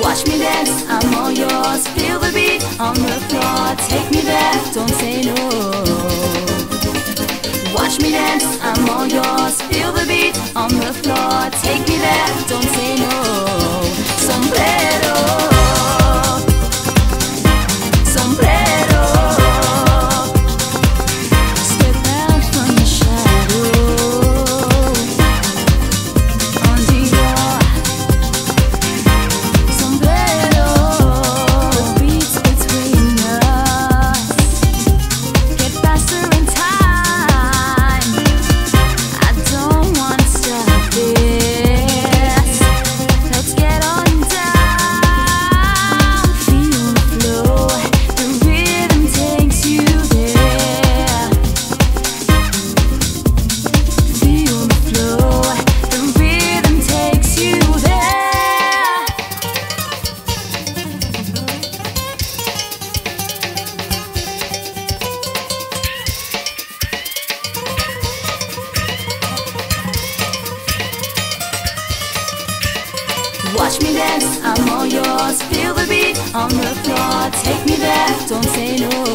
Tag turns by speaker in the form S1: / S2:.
S1: Watch me dance, I'm all yours. Feel the beat on the floor. Take me there, don't say no. Watch me dance, I'm all yours. Feel the beat on the floor. Take me there, don't say no. Watch me dance, I'm all yours. Feel the beat on the floor, take me there. Don't say no.